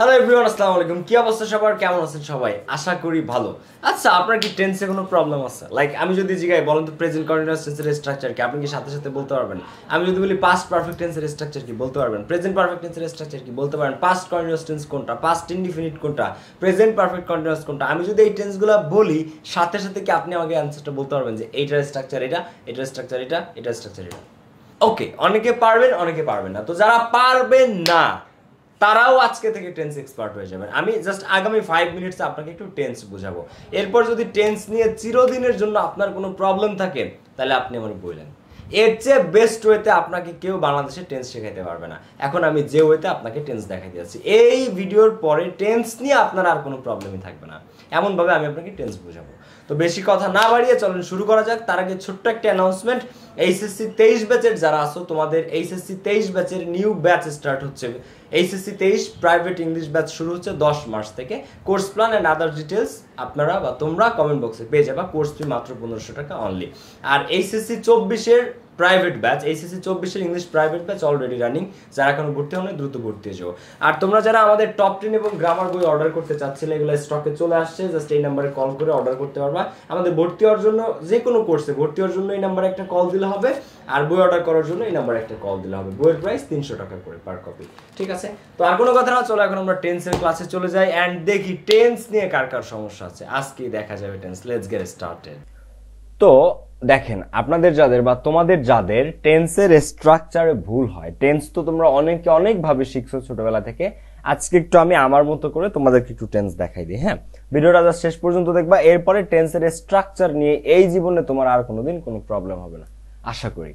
Hello everyone আসসালামু আলাইকুম। কি অবস্থা সবার? কেমন আছেন সবাই? আশা করি ভালো। আচ্ছা আপনার কি টেন্সে কোনো প্রবলেম আছে? লাইক আমি যদি জিগাই, বলেন তো প্রেজেন্ট কন্টিনিউয়াস টেন্সের স্ট্রাকচার কি? আপনি কি সাথে সাথে বলতে পারবেন? আমি যদি বলি পাস্ট পারফেক্ট টেন্সের স্ট্রাকচার কি, বলতে পারবেন? প্রেজেন্ট পারফেক্ট টেন্সের স্ট্রাকচার কি, বলতে পারেন? পাস্ট কন্টিনিউয়াস টেন্স কোনটা? পাস্ট ইনডিফিনিট কোনটা? প্রেজেন্ট পারফেক্ট কন্টিনিউয়াস কোনটা? আমি যদি এই টেন্সগুলো বলি, সাথে সাথে কি আপনি আমাকে অ্যান্সারটা বলতে পারবেন যে এইটার স্ট্রাকচার এটা, এটার স্ট্রাকচার এটা, এটার স্ট্রাকচার এটা? ওকে অনেকে পারবেন অনেকে পারবেন না। তো যারা পারবেন না তারাও আজকে থেকে টেন্স এক্সপার্ট হয়ে যাবেন। আমি জাস্ট আগামী ফাইভ মিনিটসে আপনাকে একটু টেন্স বোঝাবো। এরপর যদি টেন্স নিয়ে চিরদিনের জন্য আপনার কোনো প্রবলেম থাকে, তাহলে আপনি আমার বললেন এর চেয়ে বেস্ট ওয়েতে আপনাকে কেউ বাংলাদেশে টেন্স শেখাতে পারবে না। এখন আমি যে ওয়েতে আপনাকে টেন্স দেখাই দিয়েছি এই ভিডিওর পরে টেন্স নিয়ে আপনার আর কোনো প্রবলেমই থাকবে না। এমনভাবে আমি আপনাকে টেন্স বোঝাবো। তো বেশি কথা না বাড়িয়ে চলুন শুরু করা যাক। তার আগে ছোট্ট একটা অ্যানাউন্সমেন্ট এইচএসসি তেইশ ব্যাচের যারা আসো তোমাদের এইচএসসি তেইশ ব্যাচের নিউ ব্যাচ স্টার্ট হচ্ছে। এইচএসসি তেইশ প্রাইভেট ইংলিশ ব্যাচ শুরু হচ্ছে দশ মার্চ থেকে। Course plan and other details আপনারা বা তোমরা কমেন্ট বক্সে পেয়ে যাবা। কোর্স ফি মাত্র পনেরোশো টাকা অনলি আর এইচএসসি চব্বিশের প্রাইভেট ব্যাচ এইচএসসি চব্বিশের English private batch already running যারা এখন ভর্তি হন দ্রুত ভর্তি হয়ে যাও। আর তোমরা যারা আমাদের টপ টেন এবং গ্রামার বই অর্ডার করতে চাচ্ছিলে, এগুলো স্টকে চলে আসছে জাস্ট এই নাম্বারে কল করে অর্ডার করতে পারবা। আমাদের ভর্তি হওয়ার জন্য যে কোনো কোর্সে ভর্তি হওয়ার জন্য এই নাম্বারে একটা কল দিলে হবে, আর বই অর্ডার করার জন্য এই নাম্বারে একটা কল দিলে হবে। বইয়ের প্রাইস তিনশো টাকা করে পার কপি ঠিক আছে? তো আর কোনো কথা না, চলো এখন আমরা টেন্সের ক্লাসে চলে যাই অ্যান্ড দেখি টেন্স নিয়ে কার কার সমস্যা আছে। আজকেই দেখা যাবে টেন্স লেটস গেট স্টার্টেড তো দেখেন, আপনাদের যাদের বা তোমাদের যাদের টেন্সের স্ট্রাকচারে ভুল হয় টেন্স তো তোমরা অনেকে অনেকভাবে শিখছো ছোটবেলা থেকে, আজকে একটু আমি আমার মতো করে তোমাদেরকে একটু টেন্স দেখাই দিই হ্যাঁ? ভিডিওটা জাস্ট শেষ পর্যন্ত দেখবা, এরপরে টেন্সের স্ট্রাকচার নিয়ে এই জীবনে তোমার আর কোনোদিন কোনো প্রবলেম হবে না, আশা করি।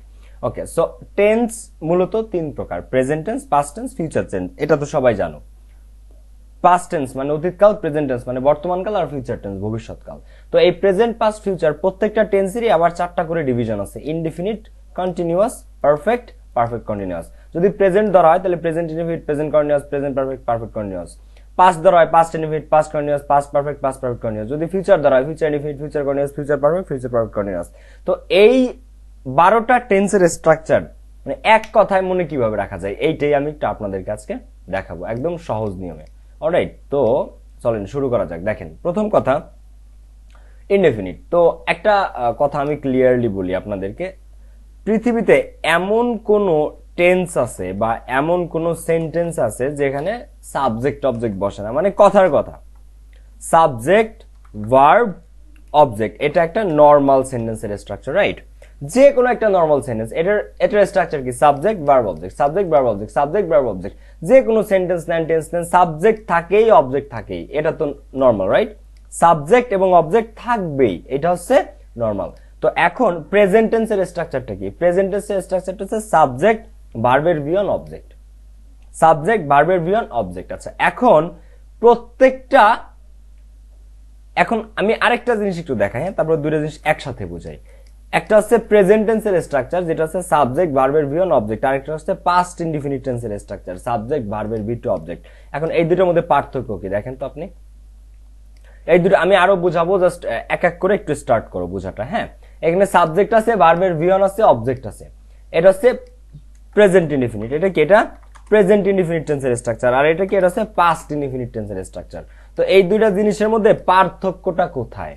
ওকে সো টেন্স মূলত তিন প্রকার present tense past tense future tense এটা তো সবাই জানো। পাস্ট টেন্স মানে অতীতকাল প্রেজেন্ট টেন্স মানে বর্তমানকাল আর ফিউচার টেন্স ভবিষ্যৎকাল। তো এই প্রেজেন্ট পাস্ট ফিউচার প্রত্যেকটা টেন্সেরই আবার চারটা করে ডিভিশন আছে। Indefinite continuous perfect perfect continuous যদি প্রেজেন্ট ধরা হয়, তাহলে present indefinite present continuous present perfect perfect continuous past ধরা হয় past indefinite past continuous past perfect past perfect continuous যদি ফিউচার ধরা হয় future indefinite future continuous future perfect future perfect continuous তো এই বারোটা টেন্সের স্ট্রাকচার মানে এক কথায় মনে কীভাবে রাখা যায়, এইটাই আমি একটু আপনাদেরকে আজকে দেখাবো, একদম সহজ নিয়মে। অলরাইট তো চলেন, শুরু করা যাক। দেখেন, প্রথম কথা ইনডেফিনিট তো একটা কথা আমি ক্লিয়ারলি বলি আপনাদেরকে। পৃথিবীতে এমন কোন টেন্স আছে বা এমন কোন সেন্টেন্স আছে যেখানে সাবজেক্ট অবজেক্ট বসে না। মানে কথার কথা। সাবজেক্ট ভার্ব অবজেক্ট এটা একটা নর্মাল সেন্টেন্সের স্ট্রাকচার রাইট যে কোনো একটা নর্মাল সেন্টেন্স এটার এটার স্ট্রাকচার কি? Subject verb object subject verb object subject verb object যে কোনো সেন্টেন্স নেন টেন্স নেন সাবজেক্ট থাকেই অবজেক্ট থাকেই। এটা তো নর্মাল রাইট সাবজেক্ট এবং অবজেক্ট থাকবেই, এটা হচ্ছে নর্মাল তো এখন প্রেজেন্ট টেন্সের স্ট্রাকচারটা কি? প্রেজেন্ট টেন্সের স্ট্রাকচারটা হচ্ছে সাবজেক্ট ভার্বের ভিয়ন অবজেক্ট সাবজেক্ট ভার্বের ভিয়ন অবজেক্ট আচ্ছা এখন প্রত্যেকটা, এখন আমি আরেকটা জিনিস একটু দেখাই হ্যাঁ তারপর দুটো জিনিস একসাথে বোঝাই। একটা হচ্ছে প্রেজেন্ট টেন্সের স্ট্রাকচার যেটা হচ্ছে সাবজেক্ট ভার্বের ভিয়ন অবজেক্ট আরেকটা হচ্ছে পাস্ট ইনডিফিনিট টেন্সের স্ট্রাকচার সাবজেক্ট ভার্বের ভি টু অবজেক্ট এখন এই দুটোর মধ্যে পার্থক্য কি? দেখেন তো আপনি। এই দুটো আমি আরও বুঝাবো জাস্ট এক এক করে একটু স্টার্ট করো বোঝাটা হ্যাঁ? এখানে সাবজেক্ট আছে ভার্বের ভিয়ন আছে অবজেক্ট আছে। এটা হচ্ছে প্রেজেন্ট ইনডিফিনিট এটা কি এটা? প্রেজেন্ট ইনডিফিনিট টেন্সের স্ট্রাকচার আর এটা কি, এটা হচ্ছে পাস্ট ইনডিফিনিট টেন্সের স্ট্রাকচার তো এই দুইটা জিনিসের মধ্যে পার্থক্যটা কোথায়?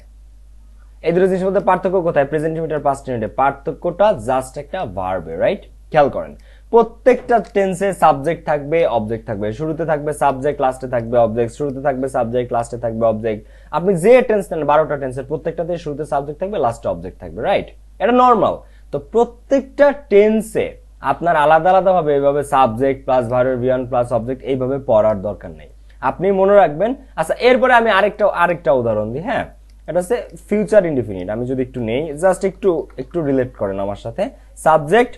এই দুটো জিনিসের মধ্যে পার্থক্য কোথায়? প্রেজেন্ট ইনডিফিনিট আর পাস্ট ইনডিফিনিট পার্থক্যটা জাস্ট একটা ভার্বে রাইট খেয়াল করেন। প্রত্যেকটা টেন্সে সাবজেক্ট থাকবে অবজেক্ট থাকবে। শুরুতে থাকবে সাবজেক্ট লাস্টে থাকবে অবজেক্ট শুরুতে থাকবে সাবজেক্ট লাস্টে থাকবে অবজেক্ট আপনি যে টেন্স নেন, বারোটা টেন্সের প্রত্যেকটাতে শুরুতে সাবজেক্ট থাকবে লাস্টে অবজেক্ট থাকবে রাইট এটা নর্মাল তো প্রত্যেকটা টেন্সে আপনার আলাদা আলাদা ভাবে এইভাবে সাবজেক্ট প্লাস ভার্বের ভিয়ন প্লাস অবজেক্ট এইভাবে পড়ার দরকার নেই। আপনি মনে রাখবেন আচ্ছা এরপরে আমি আরেকটা আরেকটা উদাহরণ দিই হ্যাঁ? এটা হচ্ছে ফিউচার ইনডিফিনিট আমি যদি একটু নেই জাস্ট একটু একটু রিলেট করেন আমার সাথে। সাবজেক্ট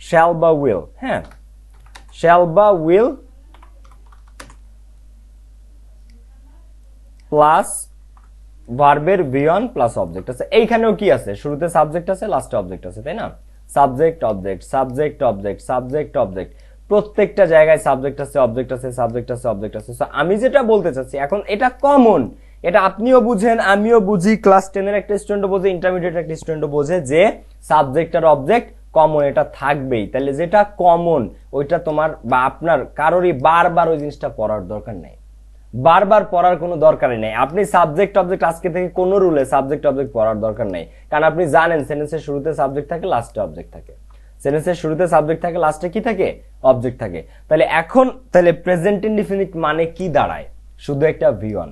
শ্যাল বা উইল হ্যাঁ শ্যাল বা উইল প্লাস ভার্বের বিয়ন প্লাস অবজেক্ট আছে। এইখানেও কি আছে? শুরুতে সাবজেক্ট আছে লাস্টে অবজেক্ট আছে, তাই না? Subject object subject object subject object প্রত্যেকটা জায়গায় সাবজেক্ট আছে অবজেক্ট আছে সাবজেক্ট আছে অবজেক্ট আছে। আমি যেটা বলতে চাচ্ছি, এখন এটা কমন এটা আপনিও বুঝেন, আমিও বুঝি। ক্লাস টেনের একটা স্টুডেন্টও বোঝে ইন্টারমিডিয়েট একটা স্টুডেন্টও বোঝে যে সাবজেক্ট আর অবজেক্ট কমন এটা থাকবেই। তাহলে যেটা কমন ওইটা তোমার বা আপনার কারোরই বারবার ওই জিনিসটা পড়ার দরকার নেই। বারবার পড়ার কোনো দরকারই নেই। আপনি সাবজেক্ট অবজেক্ট আজকে থেকে কোনো রুলে সাবজেক্ট অবজেক্ট পড়ার দরকার নেই। কারণ আপনি জানেন সেন্টেন্সের শুরুতে সাবজেক্ট থাকে লাস্টে অবজেক্ট থাকে। সেন্টেন্সের শুরুতে সাবজেক্ট থাকে লাস্টে কি থাকে? অবজেক্ট থাকে। তাহলে এখন তাহলে প্রেজেন্ট ইনডিফিনিট মানে কি দাঁড়ায়? শুধু একটা ভি ওয়ান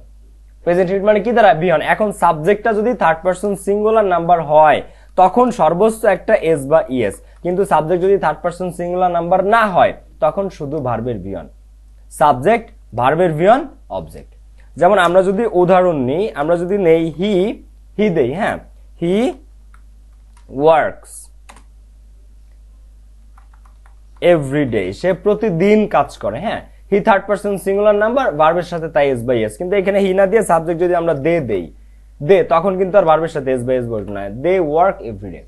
প্রেজেন্ট ইনডিফিনিট মানে কি দাঁড়ায়? ভি ওয়ান এখন সাবজেক্টটা যদি থার্ড পার্সন সিঙ্গুলার নাম্বার হয় তখন সর্বোচ্চ একটা এস বা ইএস কিন্তু সাবজেক্ট যদি থার্ড পার্সন সিঙ্গুলার নাম্বার না হয়, তখন শুধু ভার্বের ভি ওয়ান সাবজেক্ট ভার্বের ভিয়ন অবজেক্ট যেমন আমরা যদি উদাহরণ নিই, আমরা যদি নেই হি হি দেই হ্যাঁ? হি ওয়ার্কস এভরিডে সে প্রতিদিন কাজ করে হ্যাঁ? He third person singular number ভার্বের সাথে তাই এস বাই এস কিন্তু এখানে হি না দিয়ে সাবজেক্ট যদি আমরা দে দেই দে, তখন কিন্তু আর ভার্বের সাথে এস বাই এস বসবে না। They work everyday.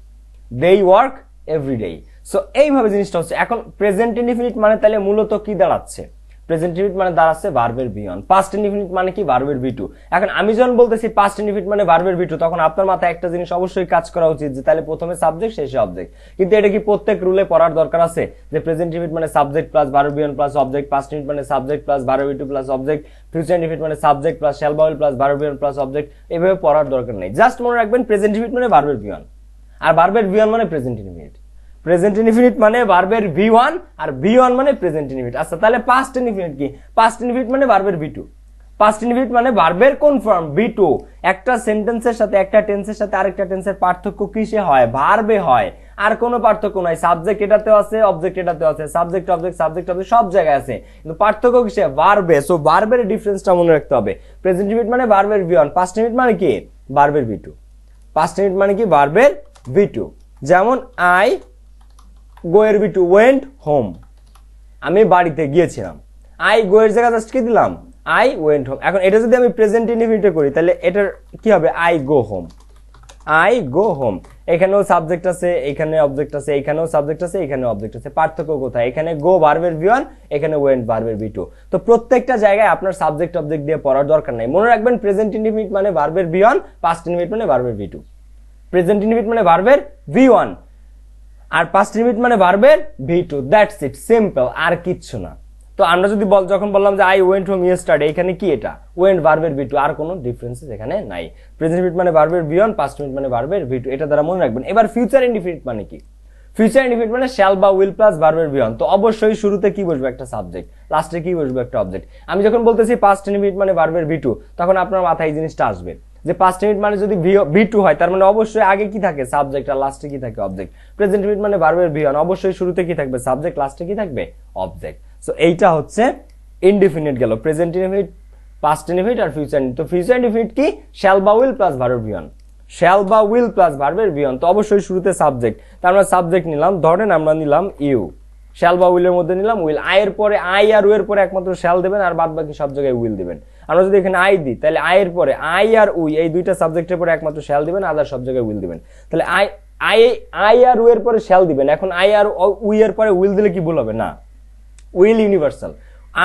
They work everyday so, এইভাবে জিনিসটা হচ্ছে। এখন প্রেজেন্ট ইনডিফিনিট মানে তাহলে মূলত কি দাঁড়াচ্ছে? প্রেজেন্ট ইনডিফিনিট মানে দাঁড়াচ্ছে ভার্বের বি ওয়ান পাস্ট ইনডিফিনিট মানে কি? ভার্বের বি টু এখন আমি যখন বলতেছি পাস্ট ইনডিফিনিট মানে ভার্বের বি টু তখন আপনার মাথায় একটা জিনিস অবশ্যই কাজ করা উচিত যে, তাহলে প্রথমে সাবজেক্ট শেষে অবজেক্ট কিন্তু এটা কি প্রত্যেক রুলে পড়ার দরকার আছে? যে প্রেজেন্ট ইনডিফিনিট মানে subject plus verb V one plus object past indefinite মানে subject plus verb V two plus object future indefinite মানে সাবজেক্ট প্লাস শ্যাল বাউল plus verb V one plus object এভাবে পড়ার দরকার নেই। জাস্ট মনে রাখবেন প্রেজেন্ট ইনডিফিনিট মানে ভার্বের বি ওয়ান আর ভার্বের বি ওয়ান মানে প্রেজেন্ট ইনডিফিনিট প্রেজেন্ট ইনফিনিট মানে ভার্বের ভি ওয়ান আর ভি ওয়ান মানে প্রেজেন্ট ইনফিনিট আচ্ছা তাহলে পাস্ট ইনফিনিট কি? পাস্ট ইনফিনিট মানে ভার্বের ভি টু পাস্ট ইনফিনিট মানে ভার্বের কোন ফর্ম ভি টু একটা সেন্টেন্সের সাথে, একটা টেন্সের সাথে আরেকটা টেন্সের পার্থক্য কিসে হয়? ভার্বে হয়। আর কোনো পার্থক্য নাই। সাবজেক্ট এটাতেও আছে অবজেক্ট এটাতেও আছে। সাবজেক্ট অবজেক্ট সাবজেক্ট অবজেক্ট সব জায়গায় আছে। কিন্তু পার্থক্য কিসে? ভার্বে সো ভার্বের ডিফারেন্সটা মনে রাখতে হবে। প্রেজেন্ট ইনফিনিট মানে ভার্বের ভি ওয়ান পাস্ট ইনফিনিট মানে কি? ভার্বের ভি টু পাস্ট ইনফিনিট মানে কি? ভার্বের ভি টু যেমন আই গোয়ের বি টু ওয়েন্ট হোম আমি বাড়িতে গিয়েছিলাম। আই গোয়ের জায়গা জাস্ট কি দিলাম? আই ওয়েন্ট হোম এখন এটা যদি আমি প্রেজেন্ট ইনডিফিনিটে করি, তাহলে এটার কি হবে? I go home I go home এখানেও সাবজেক্ট আছে, এখানে অবজেক্ট আছে, এখানেও সাবজেক্ট আছে এখানে অবজেক্ট আছে। পার্থক্য কোথায়? এখানে গো ভার্বের ভি ওয়ান এখানে ওয়েন্ট ভার্বের ভি টু তো প্রত্যেকটা জায়গায় আপনার সাবজেক্ট অবজেক্ট দিয়ে পড়ার দরকার নাই। মনে রাখবেন প্রেজেন্ট ইনডিফিনিট মানে ভার্বের ভি ওয়ান পাস্ট ইনডিফিনিট মানে ভার্বের ভি টু প্রেজেন্ট ইনডিফিনিট মানে ভার্বের ভি ওয়ান আর পাস্ট ইনডিফিনিট মানে ভার্বের V two that's it simple আর কিচ্ছু না। তো আমরা যদি বল যখন বললাম যে আই ওয়েন্ট হোম ইয়েস্টারডে এখানে কি এটা? ওয়েন্ট ভার্বের ভি টু আর কোনো ডিফারেন্সেস এখানে নাই। প্রেজেন্ট ইনডিফিনিট মানে ভার্বের ভি ওয়ান পাস্ট ইনডিফিনিট মানে ভার্বের ভি টু এটা দ্বারা মনে রাখবেন। এবার ফিউচার ইনডিফিনিট মানে কি? ফিউচার ইনডিফিনিট মানে শ্যাল বা উইল প্লাস ভার্বের ওয়ান তো অবশ্যই শুরুতে কি বসবে একটা সাবজেক্ট লাস্টে কি বসবে একটা অবজেক্ট আমি যখন বলতেছি পাস্ট ইনডিফিনিট মানে ভার্বের ভি টু তখন আপনার মাথায় এই জিনিসটা আসবে। যে পাস্ট মিনিট মানে যদি ভি টু হয়, তার মানে অবশ্যই আগে কি থাকে? সাবজেক্ট আর লাস্টে কি থাকে? অবজেক্ট প্রেজেন্ট মিনিট মানে ভার্বের ভি ওয়ান অবশ্যই শুরুতে কি থাকবে? সাবজেক্ট লাস্টে কি থাকবে? অবজেক্ট সো এইটা হচ্ছে ইনডিফিনিট গেল। প্রেজেন্ট ইনডিফিনিট পাস্ট ইনডিফিনিট আর ফিউচার তো ফিউচার ইনডিফিনিট কি? শ্যাল বা উইল প্লাস ভার্বের ভি ওয়ান শ্যাল বা উইল প্লাস ভার্বের ভি ওয়ান তো অবশ্যই শুরুতে সাবজেক্ট তার আমরা সাবজেক্ট নিলাম। ধরেন আমরা নিলাম ইউ শ্যাল বা উইলের মধ্যে নিলাম উইল আয়ের পরে আই আর উয়ের পরে একমাত্র শ্যাল দেবেন আর বাদ বাকি সব জায়গায় উইল দিবেন। আমরা যদি এখানে আই দিই, তাহলে আয়ের পরে আই আর উই এই দুইটা সাবজেক্টের পরে একমাত্র শ্যাল দিবেন আদার সব জায়গায় উইল দিবেন। তাহলে আই আই আই আর উয়ের পরে শ্যাল দিবেন। এখন আই আর উই এর পরে উইল দিলে কি ভুল হবে? না। Will universal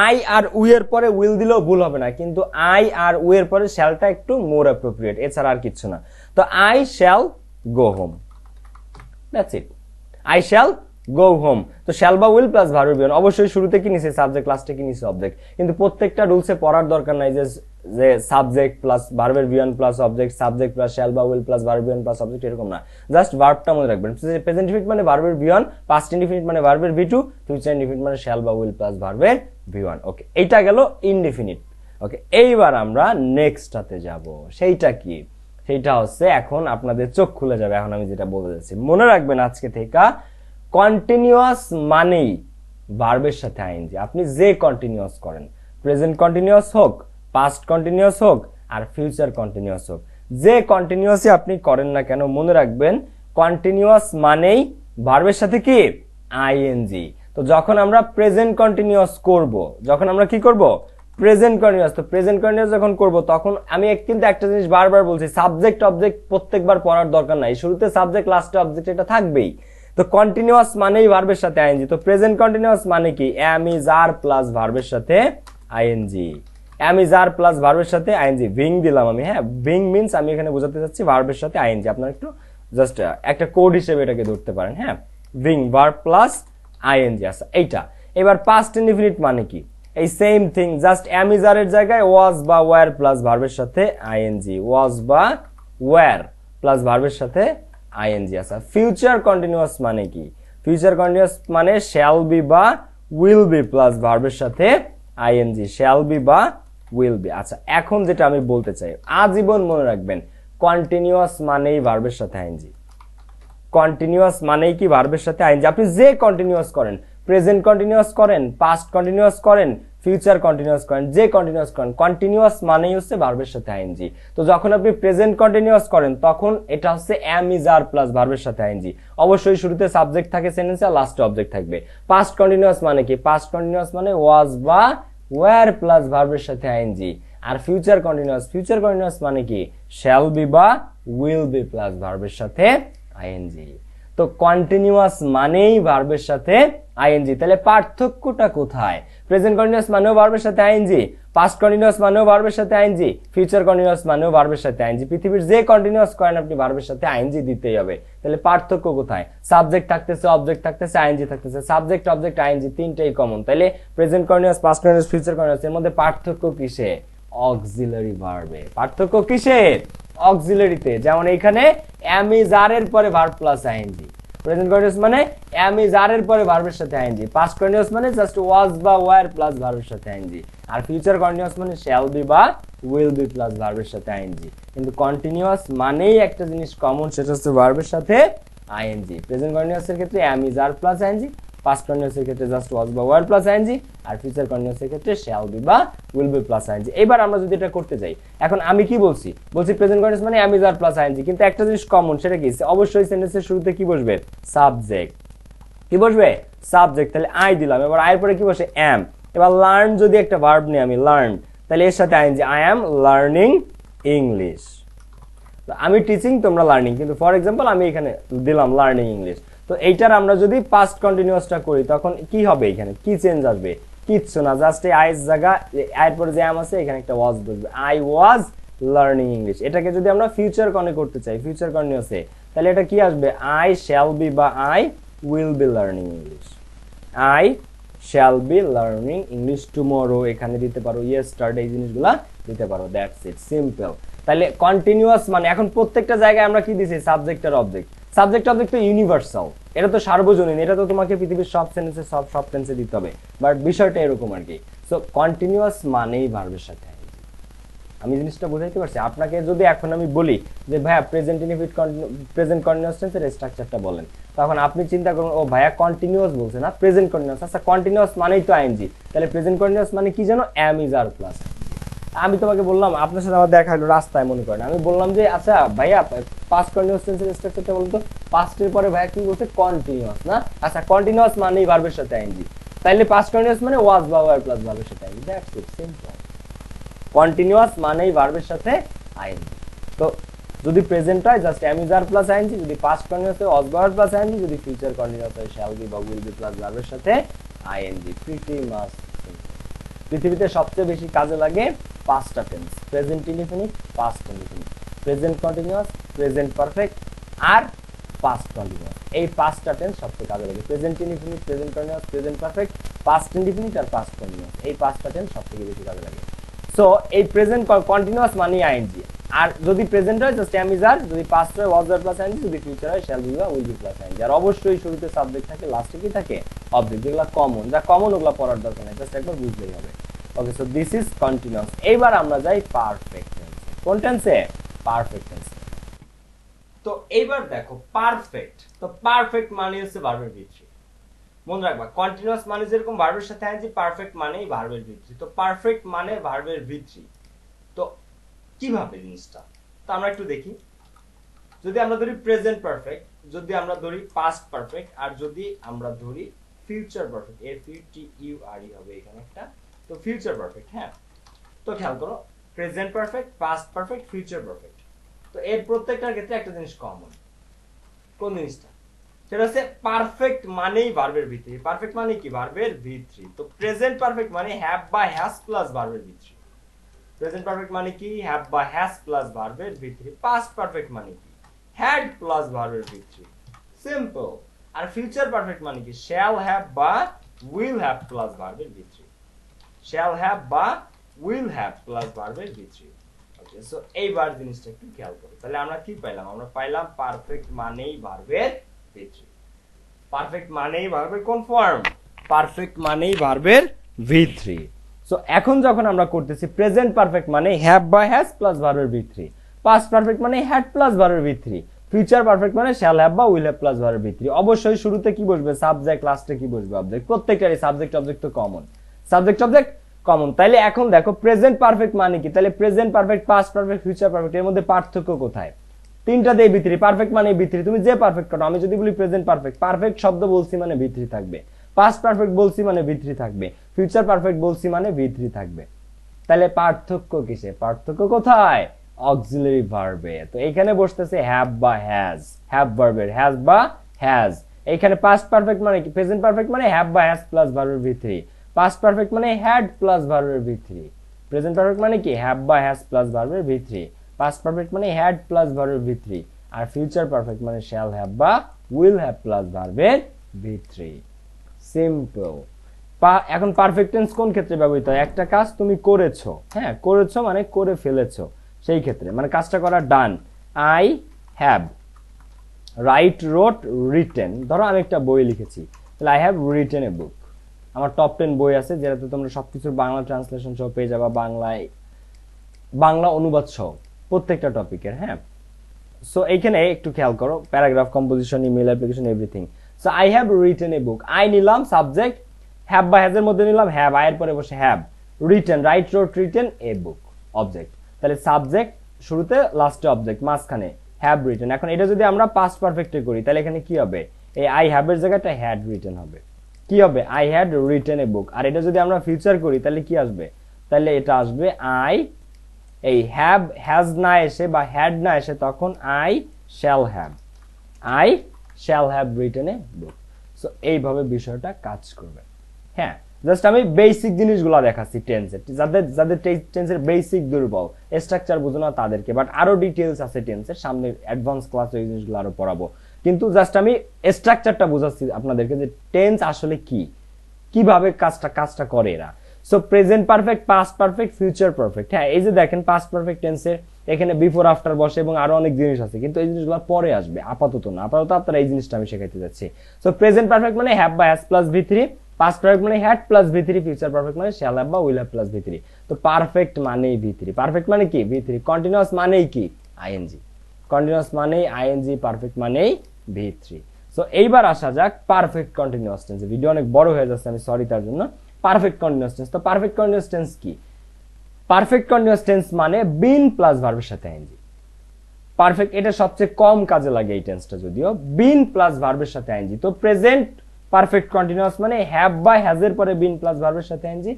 I R we এর পরে উইল দিলেও ভুল হবে না, কিন্তু আই আর উই এর পরে শ্যালটা একটু মোর অ্যাপ্রোপ্রিয়েট এছাড়া আর কিছু না। তো I shall go home that's it I shall go home তো শ্যাল বা will plus verb V one অবশ্যই শুরুতে কি নিছে সাবজেক্ট লাস্টে কি নিছে অবজেক্ট কিন্তু প্রত্যেকটা রুলসে পড়ার দরকার নাই যে যে সাবজেক্ট প্লাস ভার্বের V one plus object subject plus shall বা will plus verb V one plus object এরকম না। জাস্ট ভার্বটা মনে রাখবেন। প্রেজেন্ট ইনডিফিনিট মানে ভার্বের বিয়ন পাস্ট ইনডিফিনিট মানে ভার্বের ভি টু ফিউচার ইনডিফিনিট মানে শ্যাল বা উইল প্লাস ভার্বের ভি ওয়ান ওকে এইটা গেল ইনডিফিনিট ওকে এইবার আমরা নেক্সটটাতে যাব। সেইটা কি? সেইটা হচ্ছে এখন আপনাদের চোখ খুলে যাবে, এখন আমি যেটা বলতে যাচ্ছি। মনে রাখবেন আজকে থেকে কন্টিনিউয়াস মানেই ভার্বের সাথে আইনজি আপনি যে কন্টিনিউয়াস করেন প্রেজেন্ট কন্টিনিউয়াস হোক পাস্ট কন্টিনিউয়াস হোক, আর ফিউচার কন্টিনিউয়াস হোক। যে কন্টিনিউয়াসই আপনি করেন না কেন, মনে রাখবেন কন্টিনিউয়াস মানেই ভার্বের সাথে কি? আইএনজি তো যখন আমরা প্রেজেন্ট কন্টিনিউয়াস করব, যখন আমরা কি করব? প্রেজেন্ট কন্টিনিউয়াস তো প্রেজেন্ট কন্টিনিউয়াস যখন করব, তখন আমি কিন্তু একটা জিনিস বারবার বলছি সাবজেক্ট অবজেক্ট প্রত্যেকবার পড়ার দরকার নাই। শুরুতে সাবজেক্ট লাস্টে অবজেক্ট এটা থাকবেই। তো কন্টিনিউয়াস মানেই ভার্বের সাথে আইএনজি তো প্রেজেন্ট কন্টিনিউয়াস মানে কি? এম ইজ আর প্লাস ভার্বের সাথে ING am is are plus ভার্বের সাথে আইএনজি ভিং দিলাম আমি হ্যাঁ? ভিং মিন্স আমি এখানে বোঝাতে চাচ্ছি ভার্বের সাথে আইএনজি আপনারা একটু জাস্ট একটা কোড হিসেবে এটাকে ধরতে পারেন হ্যাঁ? ভিং ভার্ব প্লাস আইএনজি আচ্ছা এইটা। এবার পাস্ট ইনডিফিনিট মানে কি? এই সেম থিং জাস্ট অ্যামিজারের জায়গায় ওয়াজ বা ওয়ার প্লাস ভার্বের সাথে আইএনজি ওয়াজ বা ওয়ার প্লাস ভার্বের সাথে আইএনজি আছে। ফিউচার কন্টিনিউয়াস মানে কি? ফিউচার কন্টিনিউয়াস মানে শ্যাল বি বা উইল বি প্লাস ভার্বের সাথে আইএনজি শ্যাল বি বা উইল বি আচ্ছা এখন যেটা আমি বলতে চাই, আজীবন মনে রাখবেন কন্টিনিউয়াস মানেই ভার্বের সাথে আইএনজি কন্টিনিউয়াস মানেই কি ভার্বের সাথে আইএনজি আপনি যে কন্টিনিউয়াস করেন প্রেজেন্ট কন্টিনিউয়াস করেন পাস্ট কন্টিনিউয়াস করেন ফিউচার কন্টিনিউয়াস করেন যে কন্টিনিউয়াস করেন কন্টিনিউয়াস মানেই হচ্ছে ভার্বের সাথে আইএনজি তো যখন আপনি প্রেজেন্ট কন্টিনিউয়াস করেন, তখন এটা হচ্ছে এম ইজ আর প্লাস ভার্বের সাথে আইএনজি অবশ্যই শুরুতে সাবজেক্ট থাকে সেন্টেন্সে আর লাস্টে অবজেক্ট থাকবে। পাস্ট কন্টিনিউয়াস মানে কি? পাস্ট কন্টিনিউয়াস মানে ওয়াজ বা ওয়ার প্লাস ভার্বের সাথে আইএনজি আর ফিউচার কন্টিনিউয়াস ফিউচার কন্টিনিউয়াস মানে কি? শ্যাল বি বা উইল বি প্লাস ভার্বের সাথে আইএনজি তো কন্টিনিউয়াস মানেই ভার্বের সাথে আইএনজি তাহলে পার্থক্যটা কোথায়? প্রেজেন্ট কন্টিনিউয়াস মানেও ভার্বের সাথে আইএনজি পাস্ট কন্টিনিউয়াস মানেও ভার্বের সাথে আইএনজি ফিউচার কন্টিনিউয়াস মানেও ভার্বের সাথে আইএনজি পৃথিবীর যে কন্টিনিউয়াস করেন আপনি ভার্বের সাথে আইএনজি দিতেই হবে। তাহলে পার্থক্য কোথায়? সাবজেক্ট থাকতেছে অবজেক্ট থাকতেছে আইএনজি থাকতেছে। সাবজেক্ট অবজেক্ট আইএনজি তিনটাই কমন তাহলে present continuous past continuous future continuous এর মধ্যে পার্থক্য কিসে? অক্সিলারি ভার্বে পার্থক্য কিসে অক্সিলারিতে যেমন এখানে ইজ আর এর পরে verb plus ING present continuous মানে এম ইজ আর এর পরে ভার্বের সাথে আইএনজি পাস্ট কন্টিনিউয়াস মানে জাস্ট ওয়াজ বা ওয়ার প্লাস ভার্বের সাথে আইএনজি আর ফিউচার কন্টিনিউয়াস মানে শ্যাল বি বা উইল বি প্লাস ভার্বের সাথে আইএনজি কিন্তু কন্টিনিউয়াস মানেই একটা জিনিস কমন সেটা হচ্ছে ভার্বের সাথে আইএনজি প্রেজেন্ট কন্টিনিউস এর ক্ষেত্রে am is are plus ING continuous এর ক্ষেত্রে জাস্ট ওয়াজ বা ওয়ার প্লাস আইএনজি আর কন্টিনিউয়াস এর ক্ষেত্রে শ্যাল বি বা উইল বি প্লাস আইএনজি এবার আমরা যদি এটা করতে যাই, এখন আমি কি বলছি? বলছি প্রেজেন্ট কন্টিনিউয়াস মানে ইজ আর প্লাস আইএনজি কিন্তু একটা জিনিস কমন সেটা কি? অবশ্যই সেন্টেন্সের শুরুতে কি বসবে? সাবজেক্ট কি বসবে? সাবজেক্ট তাহলে আই দিলাম, এবার আয়ের পরে কি বসে? এম এবার লার্ন যদি একটা ভার্ব নিই আমি লার্ন তাহলে এর সাথে ING I am learning English আমি টিচিং তোমরা লার্নিং কিন্তু ফর এক্সাম্পল আমি এখানে দিলাম লার্নিং ইংলিশ তো এইটার আমরা যদি পাস্ট কন্টিনিউয়াসটা করি, তখন কি হবে এখানে? কি চেঞ্জ আসবে? কিচ্ছু না জাস্ট এই আইস জায়গা আয়ের পরে আম আছে, এখানে একটা ওয়াজ বসবে। আই ওয়াজ লার্নিং ইংলিশ এটাকে যদি আমরা ফিউচার কনে করতে চাই ফিউচার কন্টিনিউয়াসে তাহলে এটা কি আসবে? আই শ্যাল বি বা I will be learning English I shall be learning English tomorrow এখানে দিতে পারো ইয়ে স্টার্ট এই জিনিসগুলা দিতে পারো। দ্যাটস ইট সিম্পল তাহলে কন্টিনিউয়াস মানে এখন প্রত্যেকটা জায়গায় আমরা কি দিছি? সাবজেক্ট আর অবজেক্ট সাবজেক্ট অবজেক্ট তো ইউনিভার্সাল এটা তো সার্বজনীন, এটা তো তোমাকে পৃথিবীর সব সেন্টেন্সে সব সব টেন্সে দিতে হবে। বাট বিষয়টা এরকম আর কি। সো কন্টিনিউয়াস মানেই ভার্বের সাথে আমি জিনিসটা বুঝাইতে পারছি? আপনাকে যদি এখন আমি বলি যে, ভাইয়া প্রেজেন্ট ইনফিট প্রেজেন্ট কন্টিনিউয়াস টেন্সের স্ট্রাকচারটা বলেন। তখন আপনি চিন্তা করুন, ও ভাইয়া কন্টিনিউয়াস বলছে না প্রেজেন্ট কন্টিনিউয়াস আচ্ছা কন্টিনিউয়াস মানেই তো আইএনজি। তাহলে প্রেজেন্ট কন্টিনিউয়াস মানে কি জানো? এম ইজ আর প্লাস আমি তোমাকে বললাম, আপনার সাথে আমার দেখা হলো রাস্তায়, মনে করেন। আমি বললাম যে আচ্ছা ভাইয়া পাস্ট কন্টিনিউয়াস টেন্সের স্ট্রাকচারটা বলতো? পাস্টের পরে ভাইয়া কি বলছে কন্টিনিউয়াস না? আচ্ছা কন্টিনিউয়াস মানেই ভার্বের সাথে আইএনজি তাইলে পাস্ট কন্টিনিউয়াস মানে ওয়াজ বা ওয়ার প্লাস ভার্বের সাথে ING that's it simple continuous মানেই ভার্বের সাথে আইএনজি তো, যদি প্রেজেন্ট হয় just am is are plus ING যদি পাস্ট কন্টিনিউয়াস হয় ওয়াজ বা ওয়ার প্লাস আইএনজি যদি ফিউচার কন্টিনিউয়াস হয় শ্যাল বি বা উইল বি প্লাস ভার্বের সাথে আইএনজি প্রিটি মাস পৃথিবীতে সবচেয়ে বেশি কাজে লাগে পাঁচটা tense present indefinite past indefinite present continuous present perfect আর পাস্ট কন্টিনিউয়াস এই পাঁচটা টেন্স সবচেয়ে কাজে লাগে। Present indefinite present continuous present perfect past indefinite আর পাস্ট কন্টিনিউয়াস এই পাঁচটা টেন্স সবথেকে বেশি কাজে লাগে। সো এই প্রেজেন্ট কন্টিনিউয়াস মানে আইএনজি আর যদি প্রেজেন্ট হয় জাস্ট ইজ আর যদি পাস্ট হয় ওয়াজ প্লাস আইএনজি যদি ফিউচার হয় শ্যাল বি বা উইল বি প্লাস আইএনজি আর অবশ্যই শুরুতে সাবজেক্ট থাকে লাস্টে কি থাকে? অবজেক্ট যেগুলো কমন যা কমন ওগুলো পড়ার দরকার নেই জাস্ট একবার বুঝলেই হবে। Okay so this is continuous এইবার আমরা যাই পারফেক্ট টেন্সে কোন টেন্সে পারফেক্ট টেন্সে তো এইবার দেখো পারফেক্ট তো পারফেক্ট মানে হচ্ছে ভার্বের ভিত্তি। মনে রাখবা কন্টিনিউয়াস মানে যেরকম ভার্বের সাথে আনছি পারফেক্ট মানেই ভার্বের ভিত্তি। তো পারফেক্ট মানে ভার্বের ভিত্তি। তো কীভাবে জিনিসটা? তো আমরা একটু দেখি। যদি আমরা ধরি প্রেজেন্ট পারফেক্ট যদি আমরা ধরি পাস্ট পারফেক্ট আর যদি আমরা ধরি ফিউচার পারফেক্ট এর ফিউটি ইউ আর ই হবে এখানে একটা। তো ফিউচার পারফেক্ট হ্যাঁ? তো খেয়াল করো present perfect past perfect future perfect তো এর প্রত্যেকটার ক্ষেত্রে একটা জিনিস কমন কোন জিনিসটা? সেটা হচ্ছে পারফেক্ট মানেই ভার্বের ভিত্তি। পারফেক্ট মানে কি? ভার্বের ভিত্তি। তো প্রেজেন্ট পারফেক্ট মানে হ্যাভ বা হ্যাজ প্লাস ভার্বের ভিত্তি। প্রেজেন্ট পারফেক্ট মানে কি? হ্যাভ বা হ্যাজ প্লাস ভার্বের ভিত্তি। পাস্ট পারফেক্ট মানে কি? হ্যাড প্লাস ভার্বের ভিত্তি। সিম্পল আর ফিউচার পারফেক্ট মানে কি? শ্যাল হ্যাভ বা উইল হ্যাভ প্লাস ভার্বের ভিত্তি। শ্যাল হ্যাভ বা উইল হ্যাভ প্লাস ভার্বের ভি থ্রি ওকে সো এইবার জিনিসটা একটু খেয়াল করো। তাহলে আমরা কি পাইলাম? আমরা পাইলাম পারফেক্ট মানেই ভার্বের ভি থ্রি পারফেক্ট মানেই ভার্বের কোন ফর্ম পারফেক্ট মানেই ভার্বের ভি থ্রি সো এখন যখন আমরা করতেছি প্রেজেন্ট পারফেক্ট মানে হ্যাভ বা হ্যাজ প্লাস ভার্বের ভি থ্রি পাস্ট পারফেক্ট মানে হ্যাড প্লাস ভার্বের ভি ফিউচার পারফেক্ট মানে শ্যাল হ্যাভ বা উইল হ্যাভ প্লাস ভার্বের ভি অবশ্যই শুরুতে কি বসবে? সাবজেক্ট লাস্টে কি বসবে? অবজেক্ট প্রত্যেকটারই সাবজেক্ট অবজেক্ট তো কমন সাবজেক্ট অবজেক্ট কমন তাইলে এখন দেখো প্রেজেন্ট পারফেক্ট মানে কি? তাহলে present perfect past perfect future perfect এর মধ্যে পার্থক্য কোথায়? তিনটা দিয়ে ভিতরি পারফেক্ট মানে ভিতরি তুমি যে পারফেক্ট করো, আমি যদি বলি প্রেজেন্ট পারফেক্ট পারফেক্ট শব্দ বলছি মানে ভিতরি থাকবে। পাস্ট পারফেক্ট বলছি মানে ভিতরি থাকবে। ফিউচার পারফেক্ট বলছি মানে ভিতরি থাকবে। তাহলে পার্থক্য কিসে? পার্থক্য কোথায়? অক্সিলারি ভার্বে তো এখানে বসতেছে হ্যাভ বা হ্যাজ হ্যাভ ভার্বের হ্যাজ বা হ্যাজ এখানে পাস্ট পারফেক্ট মানে কি? প্রেজেন্ট পারফেক্ট মানে হ্যাভ বা হ্যাজ প্লাস ভার্বের ভি থ্রি পাস্ট পারফেক্ট মানে হ্যাড প্লাস ভার্বের ভি থ্রি প্রেজেন্ট পারফেক্ট মানে কি? হ্যাভ বা হ্যাজ প্লাস ভার্বের ভি থ্রি পাস্ট পারফেক্ট মানে হ্যাড প্লাস ভার্বের ভি থ্রি আর ফিউচার পারফেক্ট মানে শ্যাল হ্যাভ বা উইল হ্যাভ প্লাস ভার্বের ভি থ্রি সিম্পল এখন পারফেক্ট টেন্স কোন ক্ষেত্রে ব্যবহৃত? হয় একটা কাজ তুমি করেছ। হ্যাঁ করেছ মানে করে ফেলেছো। সেই ক্ষেত্রে। মানে কাজটা করা done I have write wrote written ধরো আমি একটা বই লিখেছি। তাহলে I have written a book আমার টপ টেন বই আছে, যেটাতে তোমরা সবকিছুর বাংলা ট্রান্সলেশন সহ পেয়ে যাবা, বাংলায়, বাংলা অনুবাদ সহ, প্রত্যেকটা টপিকের হ্যাঁ? সো এইখানে একটু খেয়াল করো paragraph composition email application everything so I have written a book I নিলাম সাবজেক্ট হ্যাভ বা হ্যাজের মধ্যে নিলাম হ্যাভ আয়ের পরে বসে have written write wrote written a book object তাহলে সাবজেক্ট শুরুতে লাস্টে অবজেক্ট মাঝখানে হ্যাভ রিটেন এখন এটা যদি আমরা পাস্ট পারফেক্টে করি, তাহলে এখানে কি হবে? এই আই হ্যাভ এর জায়গাটা হ্যাড রিটেন হবে। কি হবে? I had written a book আর এটা যদি আমরা ফিউচার করি, তাহলে কি আসবে? তাহলে এটা আসবে আই এই হ্যাভ হ্যাজ না এসে বা হ্যাড না এসে তখন I shall have I shall have written a book so এইভাবে বিষয়টা কাজ করবে। হ্যাঁ জাস্ট আমি বেসিক জিনিসগুলো দেখাচ্ছি টেন্সের যাদের যাদের টেন্সের বেসিক দুর্বল স্ট্রাকচার বুঝো না তাদেরকে। বাট আরও ডিটেলস আছে টেন্সের সামনে অ্যাডভান্স ক্লাস ওই জিনিসগুলো আরও পড়াবো। কিন্তু জাস্ট আমি স্ট্রাকচারটা বোঝাচ্ছি আপনাদেরকে যে টেন্স আসলে কি? কীভাবে কাজটা কাজটা করে এরা? So present perfect past perfect future perfect হ্যাঁ এই যে দেখেন পাস্ট পারফেক্ট টেন্সের এখানে বিফোর আফটার বসে এবং আরও অনেক জিনিস আছে। কিন্তু এই জিনিসগুলো পরে আসবে, আপাতত না। আপাতত আপনারা এই জিনিসটা আমি শেখাইতে যাচ্ছি। সো প্রেজেন্ট পারফেক্ট মানে হ্যাভ বা has plus V three past perfect মানে had plus V three future perfect মানে শ্যাল হ্যাভ বা will have plus V three তো পারফেক্ট মানেই ভি থ্রি পারফেক্ট মানে কি? ভি থ্রি কন্টিনিউয়াস মানেই কি? আইএনজি কন্টিনিউয়াস মানেই আইএনজি পারফেক্ট মানেই ভি থ্রি। সো এইবার আসা যাক পারফেক্ট কন্টিনিউয়াস টেন্স ভিডিও অনেক বড় হয়ে যাচ্ছে, আমি সরি তার জন্য। পারফেক্ট কন্টিনিউয়াস টেন্স তো পারফেক্ট কন্টিনিউয়াস টেন্স কি? পারফেক্ট কন্টিনিউয়াস টেন্স মানে বিন প্লাস ভার্বের সাথে আইএনজি পারফেক্ট এটা সবচেয়ে কম কাজে লাগে এই টেন্সটা যদিও। বিন প্লাস ভার্বের সাথে আইএনজি তো প্রেজেন্ট পারফেক্ট কন্টিনিউয়াস মানে হ্যাভ বা হ্যাজের পরে বিন প্লাস ভার্বের সাথে আইএনজি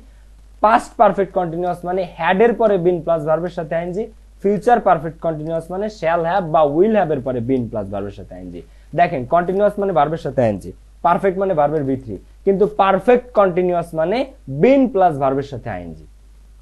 পাস্ট পারফেক্ট কন্টিনিউয়াস মানে হ্যাডের পরে বিন প্লাস ভার্বের সাথে আইএনজি ফিউচার পারফেক্ট কন্টিনিউয়াস মানে শ্যাল হ্যাভ বা উইল হ্যাভ এর পরে বিন প্লাস ভার্বের সাথে আইএনজি দেখেন কন্টিনিউয়াস মানে ভার্বের সাথে আইএনজি পারফেক্ট মানে ভার্বের থ্রি কিন্তু পারফেক্ট কন্টিনিউয়াস মানে বিন প্লাস ভার্বের সাথে আইএনজি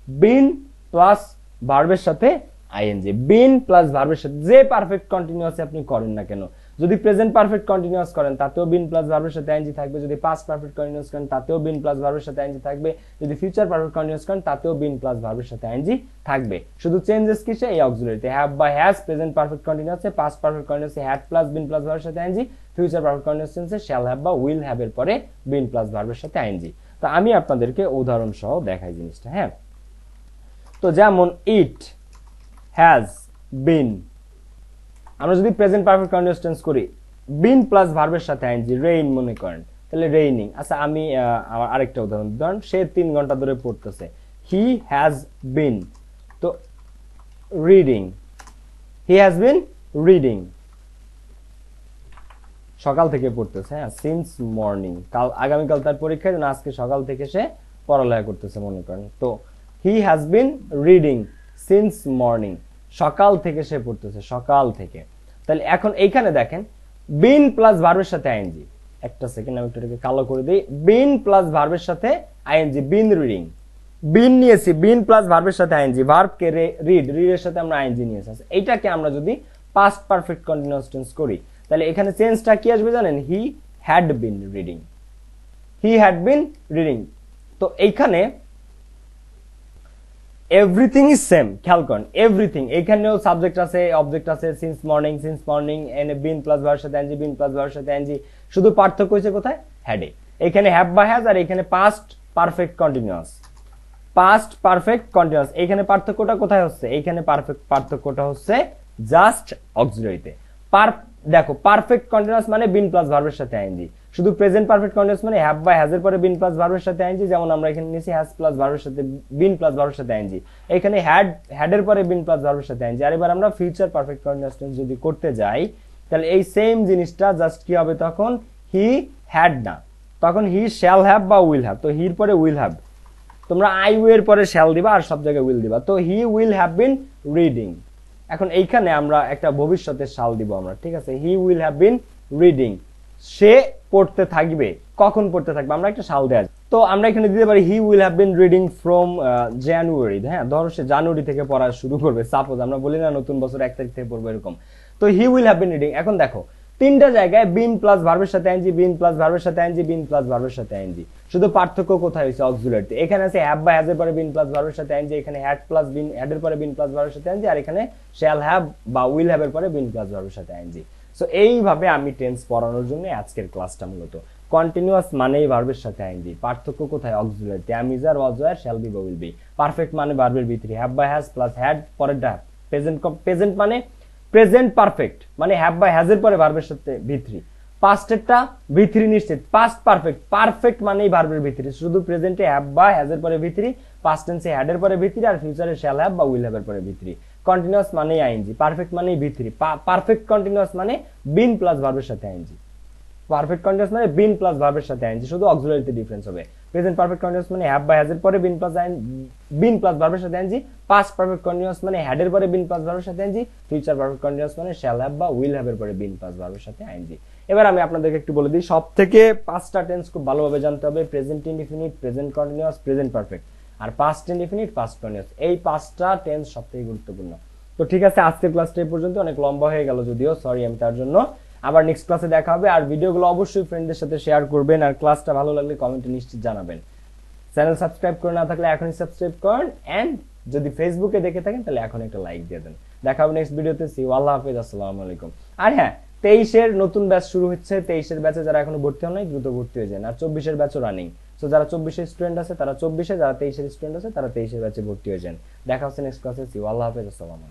বিন প্লাস ভার্বের সাথে আইএনজি বিন প্লাস ভার্বের সাথে যে পারফেক্ট কন্টিনিউয়াস আপনি করেন না কেন যদি প্রেজেন্ট পারফেক্ট কন্টিনিউয়াস করেন, তাতেও বিন প্লাস ভার্বের সাথে আইএনজি থাকবে। যদি পাস্ট পারফেক্ট কন্টিনিউয়াস করেন, তাতেও বিন প্লাস ভার্বের সাথে আইএনজি থাকবে। যদি ফিউচার পারফেক্ট কন্টিনিউয়াস করেন, তাতেও বিন প্লাস ভার্বের সাথে আইএনজি থাকবে। শুধু চেঞ্জেস কিসে? এই অক্সিলারিতে হ্যাভ বা হ্যাজ প্রেজেন্ট পারফেক্ট কন্টিনিউয়াসে পাস্ট পারফেক্ট কন্টিনিউয়াসে হ্যাড প্লাস বিন প্লাস ভার্বের সাথে আইএনজি ফিউচার পারফেক্ট কন্টিনিউয়াস টেন্সে শ্যাল হ্যাভ বা উইল হ্যাভ এর পরে বিন প্লাস ভার্বের সাথে আইএনজি তো আমি আপনাদেরকে উদাহরণ সহ দেখাই জিনিসটা হ্যাঁ? তো যেমন ইট হ্যাজ বিন আমরা যদি প্রেজেন্ট পারফেক্ট কন্টিনিউয়াস টেন্স করি বিন প্লাস ভার্বের সাথে আইনজি রেইন মনে করেন, তাহলে রেইনিং আচ্ছা আমি আমার আরেকটা উদাহরণ ধরেন, সে তিন ঘণ্টা ধরে পড়তেছে। হি হ্যাজ বিন তো reading he has been reading সকাল থেকে পড়তেছে হ্যাঁ সিন্স মর্নিং কাল, আগামীকাল তার পরীক্ষা যেন আজকে সকাল থেকে সে পড়ালেখা করতেছে মনে করেন। তো he has been reading since morning সকাল থেকে সে পড়তেছে সকাল থেকে। তাহলে এখন এইখানে দেখেন বিন প্লাস ভার্বের সাথে আইএনজি একটা সেকেন্ড আমি একটু কালো করে দিই। বিন প্লাস ভার্বের সাথে আইএনজি বিন রিডিং বিন নিয়েছি বিন প্লাস ভার্বের সাথে আইএনজি ভার্ব কে রিড রিডের সাথে আমরা আইএনজি নিয়েছি। আচ্ছা, এইটাকে আমরা যদি পাস্ট পারফেক্ট কন্টিনিউয়াস টেন্স করি তাহলে এখানে চেঞ্জটা কি আসবে জানেন? He had been reading he had been reading তো এইখানে এভরিথিং ইজ সেম খেয়াল করেন এভরিথিং এখানেও সাবজেক্ট আছে অবজেক্ট আছে সিন্স মর্নিং সিন্স মর্নিং এনে বিন প্লাস ভার্বের সাথে এনজি বিন প্লাস ভার্বের সাথে এনজি শুধু পার্থক্য হয়েছে কোথায়? হ্যাডে এখানে হ্যাভ বা হ্যাজ আর এখানে past perfect continuous past perfect continuous এখানে পার্থক্যটা কোথায় হচ্ছে? এখানে পারফেক্ট পার্থক্যটা হচ্ছে জাস্ট অক্সিলারিতে পার দেখো পারফেক্ট কন্টিনিউয়াস মানে বিন প্লাস ভার্বের সাথে আইএনজি শুধু প্রেজেন্ট পারফেক্ট কন্টিনিউয়াস মানে হ্যাভ বা হ্যাজ এর পরে বিন প্লাস ভার্বের সাথে আইএনজি যেমন আমরা এখানে নিয়েছি হ্যাজ প্লাস ভার্বের সাথে বিন প্লাস ভার্বের সাথে আইএনজি এখানে হ্যাড হ্যাড এর পরে বিন প্লাস ভার্বের সাথে আইএনজি আর এবার আমরা ফিউচার পারফেক্ট কন্টিনিউয়াস টেন্স যদি করতে যাই, তাহলে এই সেম জিনিসটা জাস্ট কি হবে তখন? হি হ্যাড না। তখন হি শ্যাল হ্যাভ বা উইল হ্যাভ তো হির পরে উইল হ্যাভ তোমরা আই এর পরে শ্যাল দিবা আর সব জায়গায় উইল দিবা। তো he will have been reading এখন এইখানে আমরা একটা ভবিষ্যতের সাল দিব আমরা, ঠিক আছে? He will have been reading সে পড়তে থাকবে, কখন পড়তে থাকবে, আমরা একটা সাল দেয়া যায়। তো আমরা এখানে দিতে পারি he will have been reading from January হ্যাঁ ধরো সে জানুয়ারি থেকে পড়া শুরু করবে সাপোজ আমরা বলি না নতুন বছর এক তারিখ থেকে পড়বে এরকম। তো he will have been reading এখন দেখো, তিনটা জায়গায় বিন প্লাস ভার্বের সাথে এনজি বিন প্লাস ভার্বের সাথে এনজি বিন প্লাস ভার্বের সাথে এনজি শুধু পার্থক্য কোথায় হয়েছে? অক্সিলারিতে এখানে আছে হ্যাভ বা হ্যাজের পরে বিন প্লাস ভার্বের সাথে এনজি এখানে হ্যাড প্লাস বিন হ্যাডের পরে বিন প্লাস ভার্বের সাথে এনজি আর এখানে শ্যাল হ্যাভ বা উইল হ্যাভ এর পরে বিন প্লাস ভার্বের সাথে এনজি সো এইভাবে আমি টেন্স পড়ানোর জন্য আজকের ক্লাসটা মূলত। কন্টিনিউয়াস মানেই ভার্বের সাথে আইএনজি পার্থক্য কোথায়? অক্সিলারিতে was were shall be বা will be পারফেক্ট মানে ভার্বের ভিতরে। হ্যাভ বা হ্যাজ প্লাস হ্যাড পরেরটা প্রেজেন্ট প্রেজেন্ট মানে প্রেজেন্ট পারফেক্ট মানে হ্যাভ বা হ্যাজের পরে ভার্বের সাথে ভিতরি। পাস্টেরটা ভিতরি নিশ্চিত। পাস্ট পারফেক্ট পারফেক্ট মানেই ভার্বের ভিতরি। শুধু প্রেজেন্টে হ্যাভ বা হ্যাজের পরে ভিতরি। পাস্ট টেন্সে হ্যাডের পরে ভিতরি আর ফিউচারে শ্যাল হ্যাভ বা উইল হ্যাভের পরে ভিতরি। কন্টিনিউয়াস মানেই আইএনজি পারফেক্ট মানেই ভিতরি পারফেক্ট কন্টিনিউয়াস মানে বিন প্লাস ভার্বের সাথে আইএনজি পারফেক্ট কন্টিনিউয়াস মানে বিন প্লাস ভার্বের সাথে আইএনজি শুধু অক্সিলারিতে ডিফারেন্স হবে। প্রেজেন্ট পারফেক্ট কন্টিনিউয়াস মানে হ্যাভ বা হ্যাজের পরে বিন প্লাস বিন প্লাস ভার্বের সাথে আইএনজি পাস্ট পারফেক্ট কন্টিনিউয়াস মানে হ্যাডের পরে বিন প্লাস ভার্বের সাথে আইএনজি ফিউচার পারফেক্ট কন্টিনিউয়াস মানে শ্যাল হ্যাভ বা উইল হ্যাভের পরে বিন প্লাস ভার্বের সাথে আইএনজি এবার আমি আপনাদেরকে একটু বলে দিই সব থেকে পাঁচটা টেন্স খুব ভালোভাবে জানতে হবে। Present indefinite present continuous present perfect আর পাস্ট ইনডিফিনিট পাস্ট কন্টিনিউয়াস এই পাঁচটা টেন্স সব থেকে গুরুত্বপূর্ণ। তো ঠিক আছে, আজকের ক্লাসটা এই পর্যন্ত। অনেক লম্বা হয়ে গেল যদিও সরি আমি তার জন্য। আবার নেক্সট ক্লাসে দেখা হবে। আর ভিডিওগুলো অবশ্যই ফ্রেন্ডদের সাথে শেয়ার করবেন। আর ক্লাসটা ভালো লাগলে কমেন্টে নিশ্চিত জানাবেন। চ্যানেল সাবস্ক্রাইব করে না থাকলে এখনই সাবস্ক্রাইব করেন। এন্ড যদি ফেসবুকে দেখে থাকেন, তাহলে এখন একটা লাইক দিয়ে দেন। দেখা হবে নেক্সট ভিডিওতে সি আল্লাহ হাফিজ। আসসালামু আলাইকুম। আর হ্যাঁ তেইশের নতুন ব্যাচ শুরু হচ্ছে। তেইশের ব্যাচে যারা এখনও ভর্তি হন নাই, দ্রুত ভর্তি হয়ে যান। আর চব্বিশের ব্যাচও রানিং সো যারা চব্বিশের স্টুডেন্ট আছে, তারা চব্বিশে, যারা তেইশের স্টুডেন্ট আছে, তারা তেইশের ব্যাচে ভর্তি হয়ে যান। দেখা হচ্ছে নেক্সট ক্লাসে সি আল্লাহ হাফেজ। আসসালাম